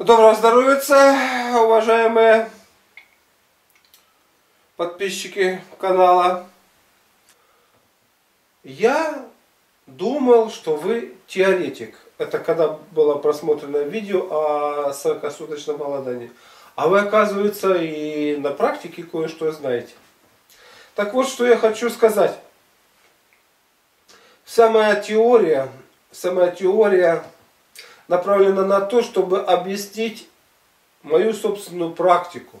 Доброго здоровья, уважаемые подписчики канала. Я думал, что вы теоретик. Это когда было просмотрено видео о 40-суточном голодании. А вы, оказывается, и на практике кое-что знаете. Так вот, что я хочу сказать. Вся моя теория, вся моя теория направлена на то, чтобы объяснить мою собственную практику.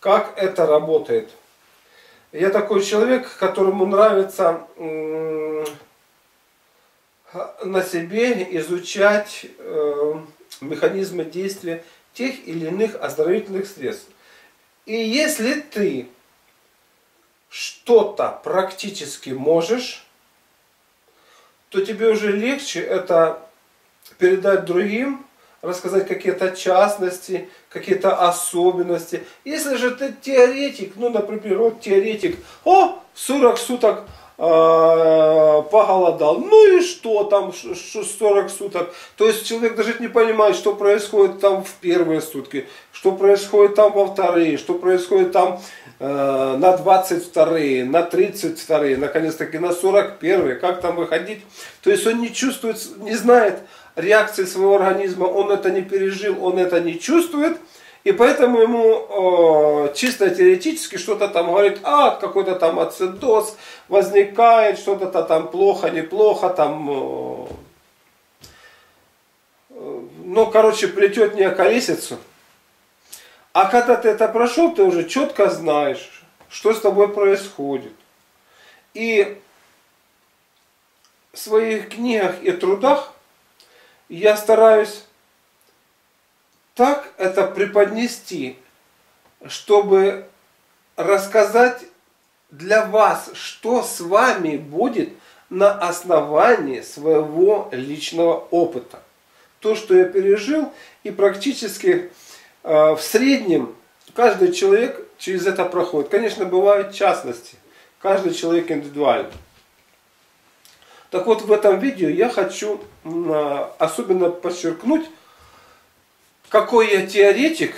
Как это работает. Я такой человек, которому нравится на себе изучать э, механизмы действия тех или иных оздоровительных средств. И если ты что-то практически можешь, то тебе уже легче это передать другим, рассказать какие-то частности, какие-то особенности. Если же ты теоретик, ну, например, вот теоретик, о, 40 суток э, поголодал, ну и что там 40 суток. То есть человек даже не понимает, что происходит там в первые сутки, что происходит там во вторые, что происходит там э, на 22, на 32, наконец-таки на 41, как там выходить. То есть он не чувствует, не знает, реакции своего организма, он это не пережил, он это не чувствует, и поэтому ему э, чисто теоретически что-то там говорит, а, какой-то там ацидоз возникает, что-то там плохо, неплохо, там, э, ну, короче, плетет не колесицу. А когда ты это прошел, ты уже четко знаешь, что с тобой происходит. И в своих книгах и трудах я стараюсь так это преподнести, чтобы рассказать для вас, что с вами будет на основании своего личного опыта. То, что я пережил, и практически э, в среднем каждый человек через это проходит. Конечно, бывают частности, каждый человек индивидуально. Так вот, в этом видео я хочу а, особенно подчеркнуть, какой я теоретик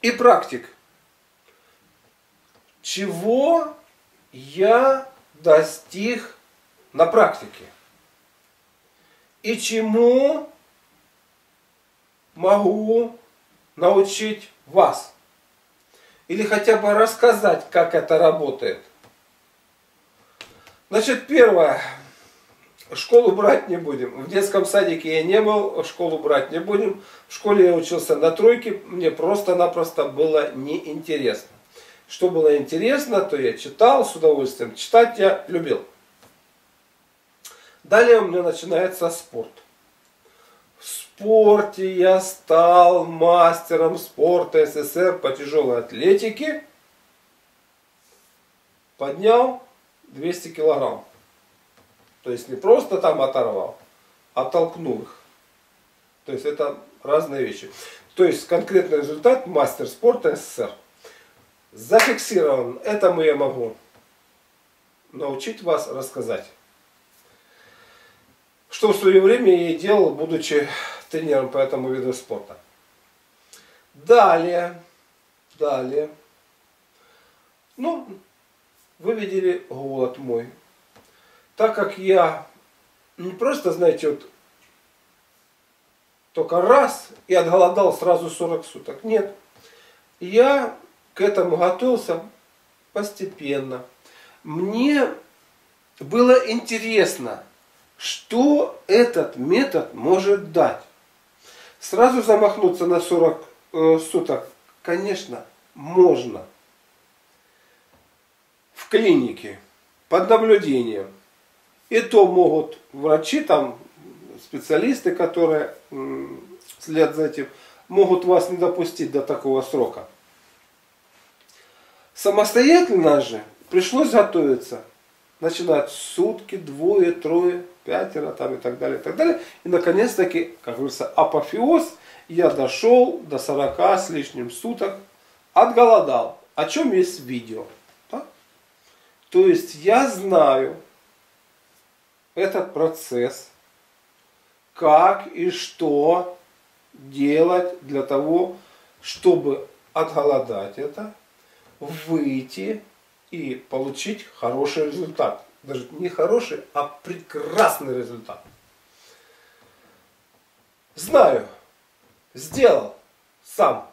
и практик. Чего я достиг на практике. И чему могу научить вас. Или хотя бы рассказать, как это работает. Значит, первое. Школу брать не будем. В детском садике я не был, школу брать не будем. В школе я учился на тройке, мне просто-напросто было неинтересно. Что было интересно, то я читал с удовольствием. Читать я любил. Далее у меня начинается спорт. В спорте я стал мастером спорта СССР по тяжелой атлетике. Поднял 200 килограмм. То есть не просто там оторвал, а толкнул их. То есть это разные вещи. То есть конкретный результат мастер спорта СССР. Зафиксирован. Этому я могу научить вас рассказать. Что в свое время я делал, будучи тренером по этому виду спорта. Далее, далее. Ну, вы видели голод мой. Так как я не просто, знаете, вот только раз и отголодал сразу 40 суток. Нет. Я к этому готовился постепенно. Мне было интересно, что этот метод может дать. Сразу замахнуться на 40 э, суток, конечно, можно клинике под наблюдением. И то могут врачи, там, специалисты, которые следят за этим, могут вас не допустить до такого срока. Самостоятельно же пришлось готовиться. Начинать сутки, двое, трое, пятеро там и так далее, и так далее. И наконец-таки, как говорится, апофеоз, я дошел до 40 с лишним суток, отголодал. О чем есть видео. То есть я знаю этот процесс, как и что делать для того, чтобы отголодать это, выйти и получить хороший результат. Даже не хороший, а прекрасный результат. Знаю, сделал сам.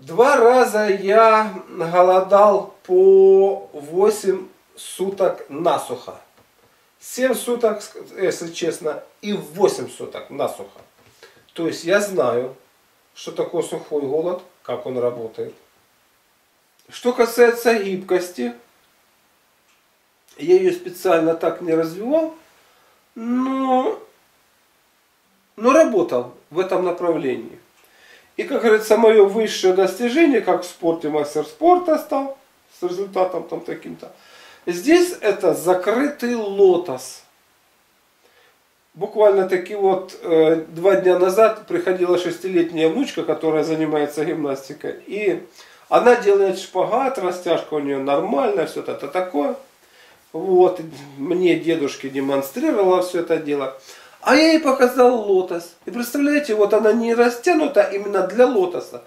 Два раза я голодал по 8 суток насухо. 7 суток, если честно, и 8 суток насухо. То есть я знаю, что такое сухой голод, как он работает. Что касается гибкости, я ее специально так не развивал, но, но работал в этом направлении. И, как говорится, мое высшее достижение, как в спорте мастер спорта стал, с результатом там таким-то. Здесь это закрытый лотос. Буквально таки вот э, два дня назад приходила шестилетняя внучка, которая занимается гимнастикой. И она делает шпагат, растяжка у нее нормальная, все это такое. Вот, мне дедушки демонстрировала все это дело. А я ей показал лотос. И представляете, вот она не растянута именно для лотоса.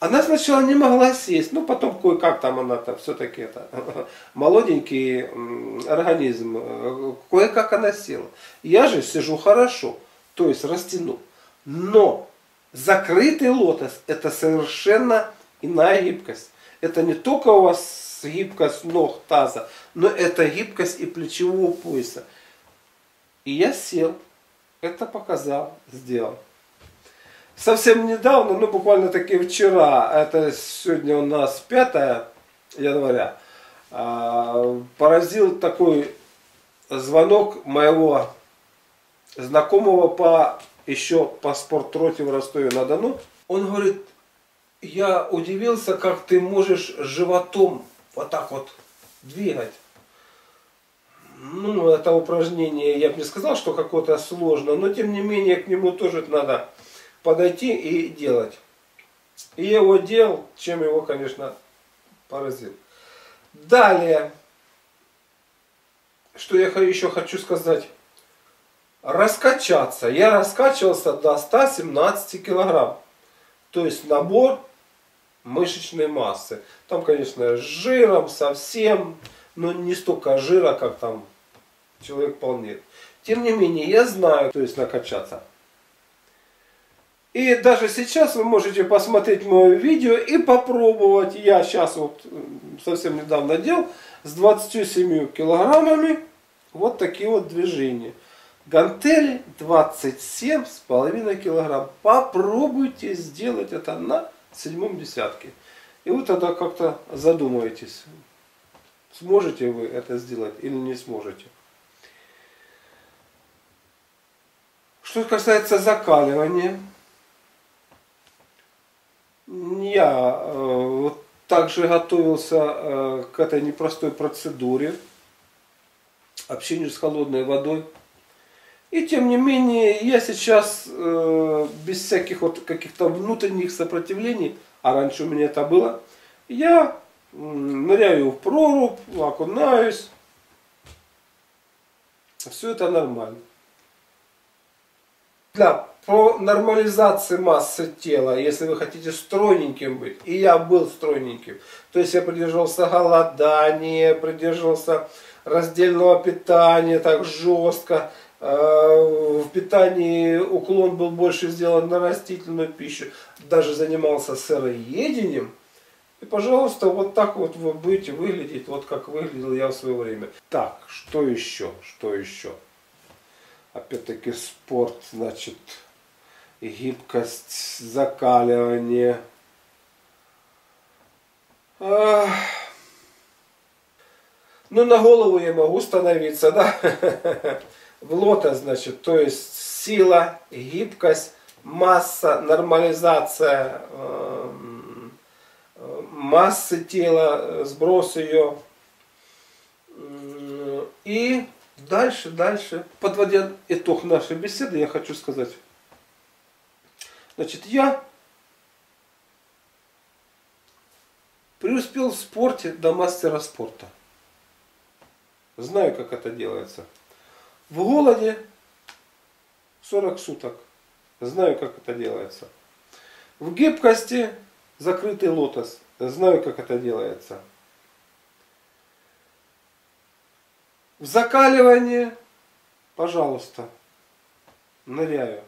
Она сначала не могла сесть, ну потом кое-как там она-то все-таки это молоденький организм, э, кое-как она села. Я же сижу хорошо, то есть растяну. Но закрытый лотос это совершенно иная гибкость. Это не только у вас гибкость ног, таза, но это гибкость и плечевого пояса. И я сел, это показал, сделал. Совсем недавно, ну буквально таки вчера, это сегодня у нас 5 января, а, поразил такой звонок моего знакомого по еще по спортроте в Ростове-на-Дону. Он говорит, я удивился, как ты можешь животом вот так вот двигать. Ну, это упражнение, я бы не сказал, что какое-то сложно, но тем не менее к нему тоже надо подойти и делать. И его делал, чем его, конечно, поразил. Далее, что я еще хочу сказать. Раскачаться. Я раскачивался до 117 килограмм. То есть набор мышечной массы. Там, конечно, с жиром совсем, но не столько жира, как там человек полнеет. Тем не менее, я знаю, то есть накачаться. И даже сейчас вы можете посмотреть мое видео и попробовать. Я сейчас вот совсем недавно делал с 27 килограммами вот такие вот движения. Гантели 27,5 килограмм. Попробуйте сделать это на седьмом десятке. И вы тогда как-то задумаетесь, сможете вы это сделать или не сможете. Что касается закаливания, я э, также готовился э, к этой непростой процедуре, общению с холодной водой. И тем не менее, я сейчас э, без всяких вот каких-то внутренних сопротивлений, а раньше у меня это было, я ныряю в прорубь, окунаюсь. Все это нормально. Для по нормализации массы тела, если вы хотите стройненьким быть, и я был стройненьким, то есть я придерживался голодания, придерживался раздельного питания так жестко, э, в питании уклон был больше сделан на растительную пищу, даже занимался сыроедением, и, пожалуйста, вот так вот вы будете выглядеть, вот как выглядел я в свое время. Так, что еще? Что еще? Опять-таки спорт, значит, гибкость, закаливание. Ну, на голову я могу становиться, да? В лото, значит, то есть сила, гибкость, масса, нормализация эм, массы тела, сброс ее. И дальше, дальше, подводя итог нашей беседы, я хочу сказать, Значит, я преуспел в спорте до мастера спорта. Знаю, как это делается. В голоде 40 суток. Знаю, как это делается. В гибкости закрытый лотос. Знаю, как это делается. В закаливании, пожалуйста, ныряю.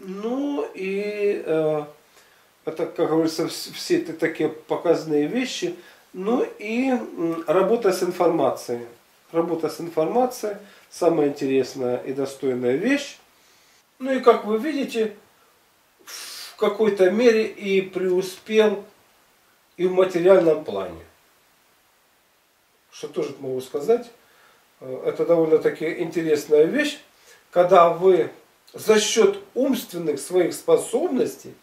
Ну и э, это, как говорится, все это такие показные вещи. Ну и работа с информацией. Работа с информацией самая интересная и достойная вещь. Ну и как вы видите, в какой-то мере и преуспел и в материальном плане. Что тоже могу сказать, э, это довольно-таки интересная вещь, когда вы за счет умственных своих способностей